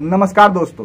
नमस्कार दोस्तों,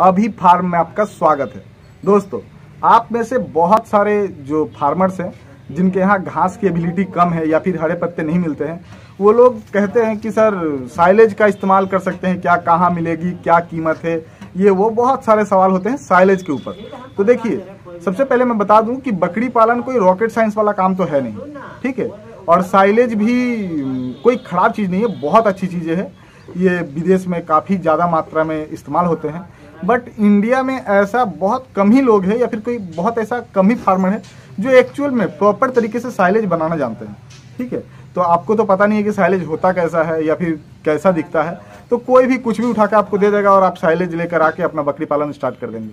अभी फार्म में आपका स्वागत है। दोस्तों, आप में से बहुत सारे जो फार्मर्स हैं, जिनके यहाँ घास की एबिलिटी कम है या फिर हरे पत्ते नहीं मिलते हैं, वो लोग कहते हैं कि, सर, साइलेज का इस्तेमाल कर सकते हैं, क्या, कहाँ मिलेगी, क्या कीमत है? ये वो बहुत सारे सवाल होते हैं साइलेज के ऊपर। तो देखिए, सबसे पहले मैं बता दूँ कि बकरी पालन कोई रॉकेट साइंस वाला काम तो है नहीं, ठीक है? और साइलेज भी कोई खराब चीज़ नहीं है, बहुत अच्छी चीज़ें है। ये विदेश में काफ़ी ज़्यादा मात्रा में इस्तेमाल होते हैं। बट इंडिया में ऐसा बहुत कम ही लोग हैं या फिर कोई बहुत ऐसा कम ही फार्मर है जो एक्चुअल में प्रॉपर तरीके से साइलेज बनाना जानते हैं। ठीक है? तो आपको तो पता नहीं है कि साइलेज होता कैसा है या फिर कैसा दिखता है। तो कोई भी कुछ भी उठा के आपको दे देगा और आप साइलेज लेकर आके अपना बकरी पालन स्टार्ट कर देंगे।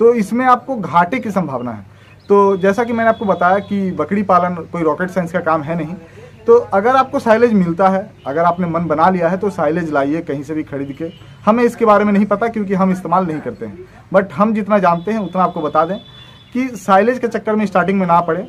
तो इसमें आपको घाटे की संभावना है। तो जैसा कि मैंने आपको बताया कि बकरी पालन कोई रॉकेट साइंस का काम है नहीं। तो अगर आपको साइलेज मिलता है, अगर आपने मन बना लिया है तो साइलेज लाइए कहीं से भी खरीद के। हमें इसके बारे में नहीं पता क्योंकि हम इस्तेमाल नहीं करते हैं। बट हम जितना जानते हैं, उतना आपको बता दें कि साइलेज के चक्कर में स्टार्टिंग में ना पड़े।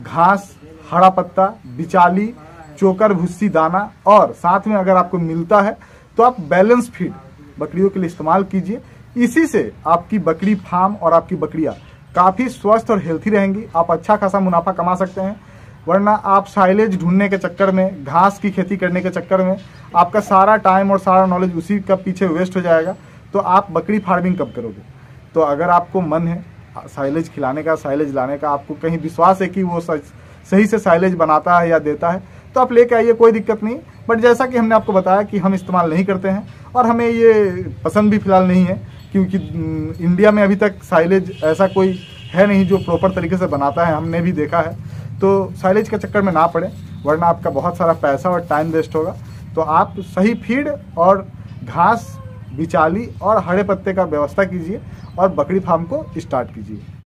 घास, हरा पत्ता, बिचाली, चोकर, भुस्सी, दाना और साथ में अगर आपको मिलता है तो आप बैलेंस फ़ीड बकरियों के लिए इस्तेमाल कीजिए। इसी से आपकी बकरी फार्म और आपकी बकरियाँ काफ़ी स्वस्थ और हेल्थी रहेंगी। आप अच्छा खासा मुनाफा कमा सकते हैं। वरना आप साइलेज ढूँढने के चक्कर में, घास की खेती करने के चक्कर में, आपका सारा टाइम और सारा नॉलेज उसी का पीछे वेस्ट हो जाएगा तो आप बकरी फ़ार्मिंग कब करोगे? तो अगर आपको मन है, साइलेज खिलाने का, साइलेज लाने का, आपको कहीं विश्वास है कि वो सही से साइलेज बनाता है या देता है तो आप लेके आइए, कोई दिक्कत नहीं। बट जैसा कि हमने आपको बताया कि हम इस्तेमाल नहीं करते हैं, और हमें ये पसंद भी फ़िलहाल नहीं है, क्योंकि इंडिया में अभी तक साइलेज ऐसा कोई है नहीं जो प्रॉपर तरीके से बनाता है, हमने भी देखा है। तो साइलेज के चक्कर में ना पड़े, वरना आपका बहुत सारा पैसा और टाइम वेस्ट होगा। तो आप सही फ़ीड और घास, बिचाली और हरे पत्ते का व्यवस्था कीजिए और बकरी फार्म को स्टार्ट कीजिए।